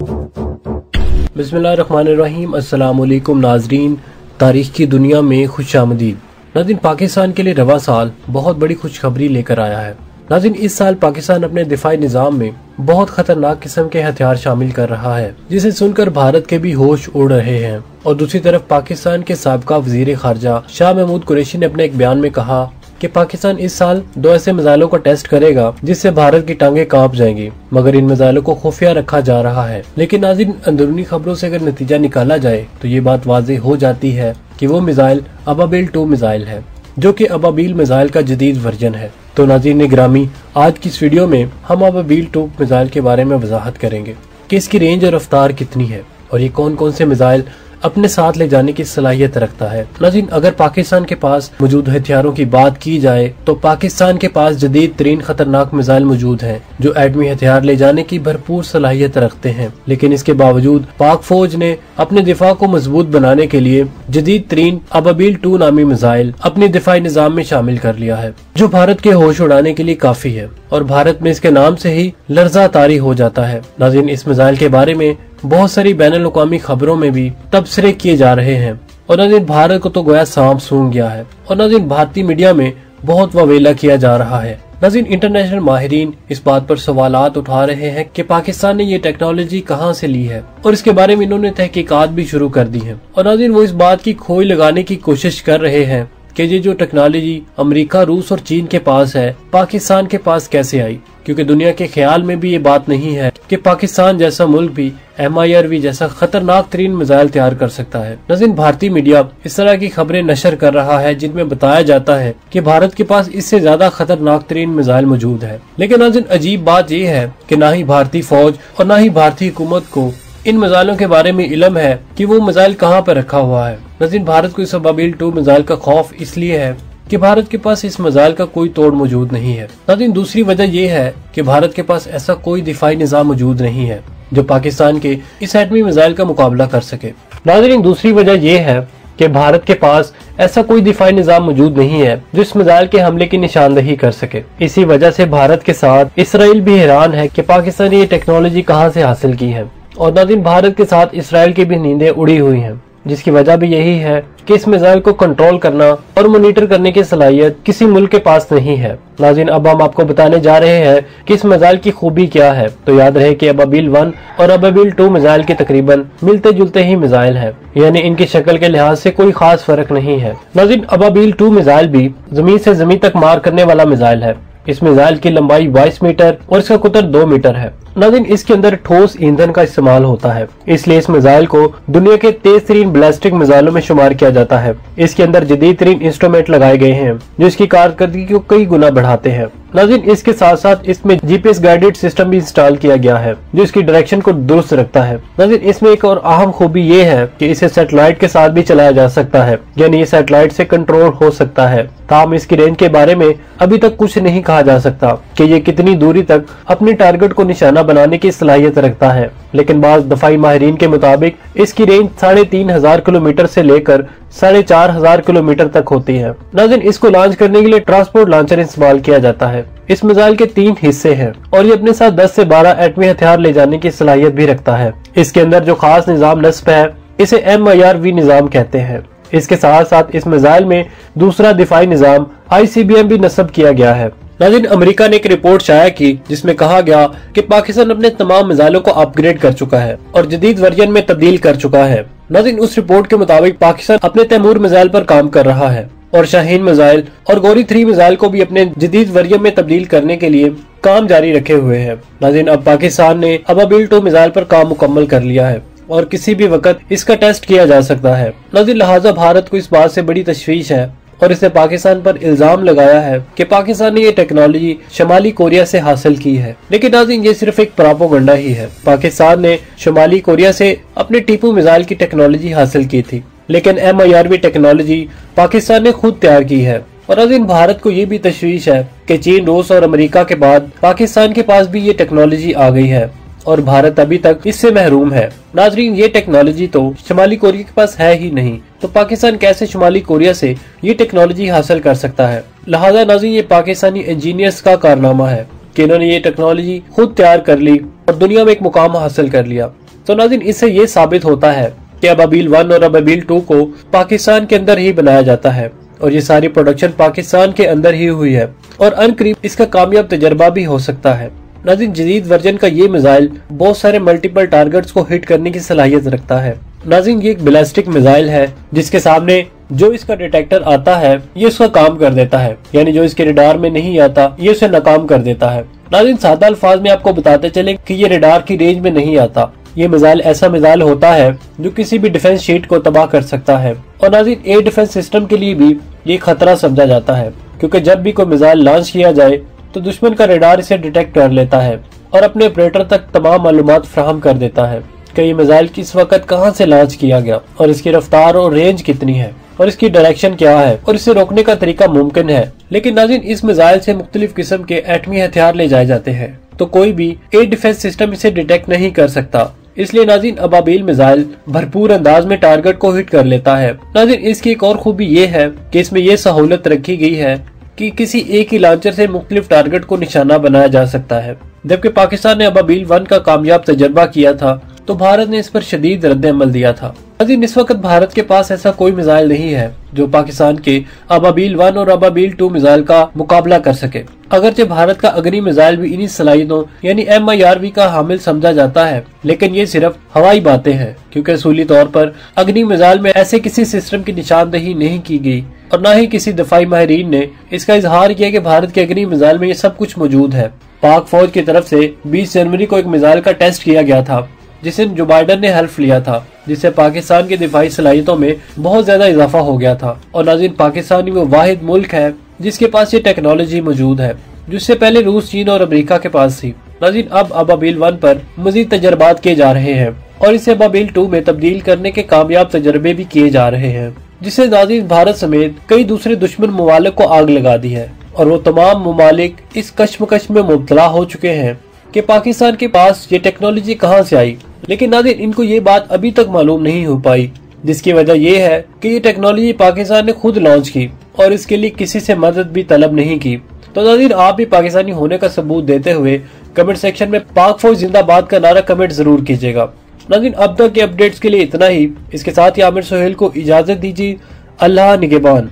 बिस्मिल्लाहिर्रहमानिर्रहीम अस्सलाम नाजरीन। तारीख की दुनिया में खुश आमदीद। नाजिन, पाकिस्तान के लिए रवा साल बहुत बड़ी खुशखबरी लेकर आया है। नाजिन, इस साल पाकिस्तान अपने दिफाई निज़ाम में बहुत खतरनाक किस्म के हथियार शामिल कर रहा है, जिसे सुनकर भारत के भी होश उड़ रहे हैं। और दूसरी तरफ़ पाकिस्तान के सबका वज़ीर खारजा शाह महमूद कुरैशी ने अपने एक बयान में कहा कि पाकिस्तान इस साल दो ऐसे मिसाइलों का टेस्ट करेगा, जिससे भारत की टांगे काँप जाएँगी। मगर इन मिसाइलों को खुफिया रखा जा रहा है। लेकिन नाजिन अंदरूनी खबरों से अगर नतीजा निकाला जाए तो ये बात वाजह हो जाती है कि वो मिसाइल अबाबिल टू मिसाइल है, जो कि अबाबिल मिसाइल का जदीद वर्जन है। तो नाजीन ग्रामी आज की इस वीडियो में हम अबाबिल टू मिसाइल के बारे में वजाहत करेंगे। कि इसकी रेंज और रफ्तार कितनी है, और ये कौन कौन से मिसाइल अपने साथ ले जाने की सलाहियत रखता है। नाजिन, अगर पाकिस्तान के पास मौजूद हथियारों की बात की जाए तो पाकिस्तान के पास जदीद तरीन खतरनाक मिसाइल मौजूद है, जो एटमी हथियार ले जाने की भरपूर सलाहियत रखते हैं। लेकिन इसके बावजूद, पाक फौज ने अपने दिफा को मज़बूत बनाने के लिए जदीद तरीन अबाबिल टू नामी मिसाइल अपने दिफाई निज़ाम में शामिल कर लिया है, जो भारत के होश उड़ाने के लिए काफ़ी है। और भारत में इसके नाम से ही लर्जा तारी हो जाता है। नाजिन, इस मिसाइल के बारे में बहुत सारी बैन अवी खबरों में भी तबसरे किए जा रहे हैं। और नजीन, भारत को तो गोया सांप सूंघ गया है। और नजीन, भारतीय मीडिया में बहुत ववेला किया जा रहा है। नजीन, इंटरनेशनल माहरीन इस बात पर सवाल उठा रहे हैं कि पाकिस्तान ने ये टेक्नोलॉजी कहाँ से ली है। और इसके बारे में इन्होंने तहकीकात भी शुरू कर दी है। और नजीन, वो इस बात की खोई लगाने की कोशिश कर रहे हैं कि ये जो टेक्नोलॉजी अमेरिका, रूस और चीन के पास है, पाकिस्तान के पास कैसे आई? क्योंकि दुनिया के ख्याल में भी ये बात नहीं है कि पाकिस्तान जैसा मुल्क भी एम आई आर वी जैसा खतरनाक तरीन मिसाइल तैयार कर सकता है। नजिन, भारतीय मीडिया इस तरह की खबरें नशर कर रहा है, जिनमें बताया जाता है कि भारत के पास इससे ज़्यादा खतरनाक तरीन मिसाइल मौजूद है। लेकिन नजिन, अजीब बात यह है कि ना ही भारतीय फौज और ना ही भारतीय हुकूमत को इन मिसाइलों के बारे में इलम है कि वो मिसाइल कहाँ पर रखा हुआ है। नजीन भारत को इस अबाबिल टू मिसाइल का खौफ इसलिए है कि भारत के पास इस मिसाइल का कोई तोड़ मौजूद नहीं है। नादिन दूसरी वजह यह है कि भारत के पास ऐसा कोई दिफाई निज़ाम मौजूद नहीं है जो पाकिस्तान के इस एटमी मिसाइल का मुकाबला कर सके। नाजरीन दूसरी वजह यह है कि भारत के पास ऐसा कोई दिफाई निज़ाम मौजूद नहीं है जो इस मिसाइल के हमले की निशानदही कर सके। इसी वजह से भारत के साथ इसराइल भी हैरान है कि पाकिस्तान ने ये टेक्नोलॉजी कहाँ से हासिल की है और नाजिन भारत के साथ इसराइल की भी नींदें उड़ी हुई हैं। जिसकी वजह भी यही है कि इस मिसाइल को कंट्रोल करना और मोनिटर करने की सलाहियत किसी मुल्क के पास नहीं है। नाजिन अब हम आपको बताने जा रहे हैं कि इस मिसाइल की खूबी क्या है। तो याद रहे कि अबाबिल वन और अबाबिल टू मिसाइल के तकरीबन मिलते जुलते ही मिसाइल है। यानी इनकी शक्ल के लिहाज से कोई खास फ़र्क नहीं है। नाजिन अबाबिल टू मिसाइल भी ज़मीन से ज़मीन तक मार करने वाला मिसाइल है। इस मिसाइल की लंबाई 22 मीटर और इसका कुतर 2 मीटर है। नाजिन इसके अंदर ठोस ईंधन का इस्तेमाल होता है। इसलिए इस मिसाइल को दुनिया के तेज तरीन ब्लास्टिक मिसाइलों में शुमार किया जाता है। इसके अंदर जदीद तरीन इंस्ट्रूमेंट लगाए गए हैं जो इसकी कारकर्दगी को कई गुना बढ़ाते हैं। नाजिन इसके साथ साथ इसमें जीपीएस गाइडेड सिस्टम भी इंस्टॉल किया गया है, जो इसकी डायरेक्शन को दुरुस्त रखता है। नाजिन इसमें एक और अहम खूबी ये है कि इसे सेटेलाइट के साथ भी चलाया जा सकता है, यानी ये सेटेलाइट से कंट्रोल हो सकता है। ताम इसकी रेंज के बारे में अभी तक कुछ नहीं कहा जा सकता कि ये कितनी दूरी तक अपने टारगेट को निशाना बनाने की सलाहियत रखता है। लेकिन बाद दफाई माहरीन के मुताबिक इसकी रेंज साढ़े तीन हज़ार किलोमीटर से लेकर साढ़े चार हज़ार किलोमीटर तक होती है। नाजिन, इसको लॉन्च करने के लिए ट्रांसपोर्ट लॉन्चर इस्तेमाल किया जाता है। इस मिसाइल के तीन हिस्से हैं और ये अपने साथ 10 से 12 एटमी हथियार ले जाने की सलाहियत भी रखता है। इसके अंदर जो खास निज़ाम नस्ब है, इसे एम आई आर वी निज़ाम कहते हैं। इसके साथ साथ इस मिसाइल में दूसरा दिफाई निज़ाम आई सी बी एम भी नस्ब किया गया है। नाजिन अमेरिका ने एक रिपोर्ट शाया की, जिसमें कहा गया कि पाकिस्तान अपने तमाम मिसाइलों को अपग्रेड कर चुका है और जदीद वर्जन में तब्दील कर चुका है। नाजिन, उस रिपोर्ट के मुताबिक पाकिस्तान अपने तैमूर मिसाइल पर काम कर रहा है और शाहीन मिसाइल और गोरी थ्री मिसाइल को भी अपने जदीद वर्जन में तब्दील करने के लिए काम जारी रखे हुए है। नाजिन, अब पाकिस्तान ने अबाबिल टू मिसाइल पर काम मुकम्मल कर लिया है और किसी भी वक्त इसका टेस्ट किया जा सकता है। नाजिन, लिहाजा भारत को इस बात से बड़ी तशवीश है और इसने पाकिस्तान पर इल्ज़ाम लगाया है कि पाकिस्तान ने ये टेक्नोलॉजी शमाली कोरिया से हासिल की है। लेकिन नाजिन ये सिर्फ़ एक प्रापोगंडा ही है। पाकिस्तान ने शमाली कोरिया से अपने टीपू मिसाइल की टेक्नोलॉजी हासिल की थी। लेकिन M I R V technology Pakistan ने खुद तैयार की है। और अजीन भारत को ये भी तशवीश है कि चीन, रूस और अमेरिका के बाद पाकिस्तान के पास भी ये टेक्नोलॉजी आ गई है। और भारत अभी तक इससे महरूम है। नाजरीन, ये टेक्नोलॉजी तो शुमाली कोरिया के पास है ही नहीं। तो पाकिस्तान कैसे शुमाली कोरिया से ये टेक्नोलॉजी हासिल कर सकता है? लिहाजा नाजरीन, ये पाकिस्तानी इंजीनियर्स का कारनामा है कि इन्होंने ये टेक्नोलॉजी खुद तैयार कर ली और दुनिया में एक मुकाम हासिल कर लिया। तो नाजिन इससे ये साबित होता है कि अबाबील वन और अब अबील टू को पाकिस्तान के अंदर ही बनाया जाता है और ये सारी प्रोडक्शन पाकिस्तान के अंदर ही हुई है और अनकरीब इसका कामयाब तजर्बा भी हो सकता है। नाजिन, जदीद वर्जन का ये मिसाइल बहुत सारे मल्टीपल टारगेट्स को हिट करने की सलाहियत रखता है। नाजिन, ये एक बिलास्टिक मिसाइल है, जिसके सामने जो इसका डिटेक्टर आता है, ये उसका काम कर देता है। यानी जो इसके रिडार में नहीं आता, ये उसे नाकाम कर देता है। नाजिन, सादा अल्फाज में आपको बताते चले कि ये रिडार की रेंज में नहीं आता। ये मिसाइल ऐसा मिसाइल होता है जो किसी भी डिफेंस शीट को तबाह कर सकता है। और नाजिन एयर डिफेंस सिस्टम के लिए भी ये खतरा समझा जाता है, क्योंकि जब भी कोई मिसाइल लॉन्च किया जाए तो दुश्मन का रेडार इसे डिटेक्ट कर लेता है और अपने ऑपरेटर तक तमाम मालूम फ्राहम कर देता है। कि ये मिसाइल किस वक्त कहाँ से लॉन्च किया गया? और इसकी रफ्तार और रेंज कितनी है? और इसकी डायरेक्शन क्या है? और इसे रोकने का तरीका मुमकिन है। लेकिन नाजिन, इस मिसाइल से मुख्तलिफ़ किस्म के एटमी हथियार ले जाए जाते हैं। तो कोई भी एयर डिफेंस सिस्टम इसे डिटेक्ट नहीं कर सकता। इसलिए नाजिन अबाबील मिसाइल भरपूर अंदाज में टारगेट को हिट कर लेता है। नाजिन, इसकी एक और खूबी ये है कि इसमें यह सहूलत रखी गई है कि किसी एक ही लॉन्चर से मुख्तलिफ़ टारगेट को निशाना बनाया जा सकता है। जबकि पाकिस्तान ने अबाबील वन का कामयाब तजर्बा किया था तो भारत ने इस पर शदीद रद्द अमल दिया था। नाजिन इस वक्त भारत के पास ऐसा कोई मिसाइल नहीं है, जो पाकिस्तान के अबाबील वन और अबाबील टू मिसाइल का मुकाबला कर सके। अगरचे भारत का अग्नि मिसाइल भी इन्हीं सलाहियतों यानी एम आई आर वी का हामिल समझा जाता है। लेकिन ये सिर्फ़ हवाई बातें हैं, क्योंकि असूली तौर पर अग्नि मिसाइल में ऐसे किसी सिस्टम की निशानदही नहीं की गई। और न ही किसी दफाई माहरीन ने। इसका इजहार किया कि भारत के अग्नि मिसाइल में ये सब कुछ मौजूद है। पाक फौज की तरफ़ से 20 जनवरी को एक मिसाइल का टेस्ट किया गया था, जिसे जो बाइडन ने हेल्प लिया था, जिससे पाकिस्तान की दिफाई सलाहियतों में बहुत ज़्यादा इजाफा हो गया था। और नाजिन पाकिस्तान वो वाहिद मुल्क है, जिसके पास ये टेक्नोलॉजी मौजूद है, जिससे पहले रूस, चीन और अमेरिका के पास थी। नाजिन अब अबाबील वन पर मजीद तजर्बात किए जा रहे हैं, और इसे अबाबील टू में तब्दील करने के कामयाब तजर्बे भी किए जा रहे हैं। जिससे नाजिन भारत समेत कई दूसरे दुश्मन ममालिक को आग लगा दी है। और वो तमाम ममालिक इस कश्मकश में मुबतला हो चुके हैं कि पाकिस्तान के पास ये टेक्नोलॉजी कहाँ से आई। लेकिन नाजिन इनको ये बात अभी तक मालूम नहीं हो पाई, जिसकी वजह यह है कि ये टेक्नोलॉजी पाकिस्तान ने खुद लॉन्च की और इसके लिए किसी से मदद भी तलब नहीं की। तो नाजिन आप भी पाकिस्तानी होने का सबूत देते हुए कमेंट सेक्शन में पाक फौज जिंदाबाद का नारा कमेंट ज़रूर कीजिएगा। नाजिन अब तक के अपडेट्स के लिए इतना ही। इसके साथ ही आमिर सोहेल को इजाज़त दीजिए। अल्लाह निगेबान।